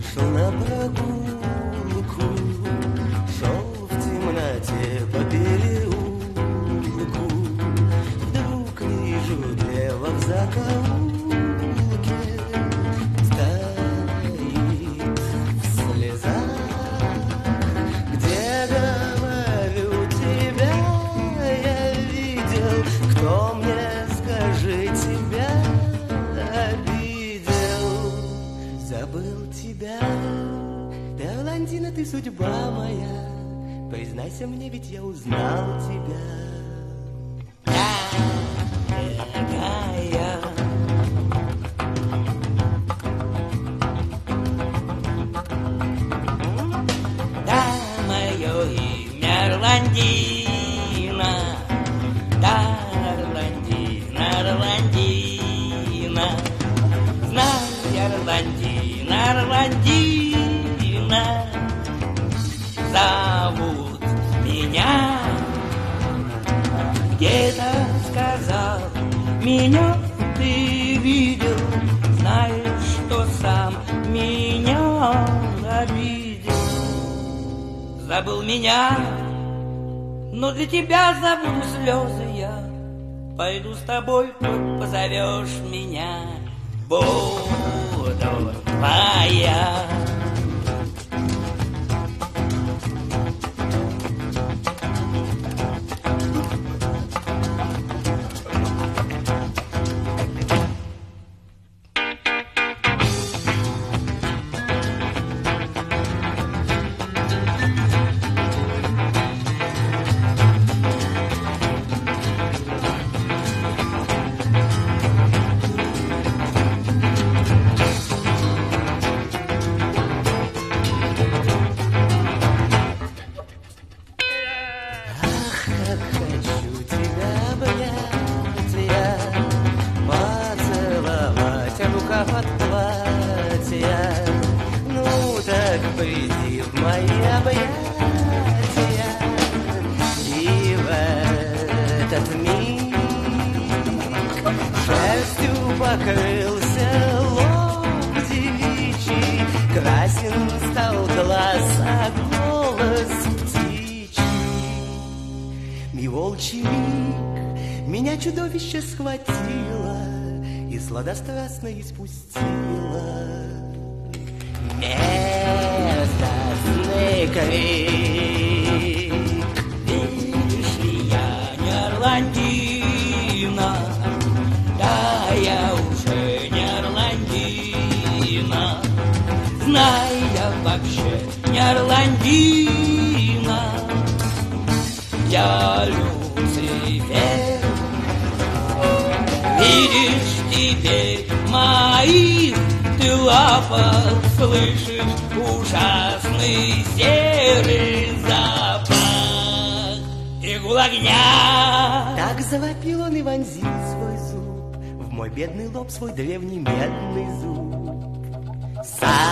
Isso me. Ты судьба моя, признайся мне, ведь я узнал тебя. Дорогая, Да, мое имя Да, Орландина, Орландина, Знай, Орландина, Орландина, где-то сказал, меня ты видел, знаешь, что сам меня обидел. Забыл меня, но для тебя забуду слезы я. Пойду с тобой, позовешь меня, буду в мои объятия, и в этот миг шерстью покрылся лоб девичий, красен стал глаз, а голос птичий. И волчий миг меня чудовище схватило И сладострастно испустило Местный крик Видишь ли, я не Орландина, да я уже не Орландина. Знай, я вообще не Орландина, я Люцифер. Видишь теперь моих ты лапах слышишь ужасный серый запах игл огня. Так завопил он и вонзил свой зуб В мой бедный лоб свой древний медный зуб Сам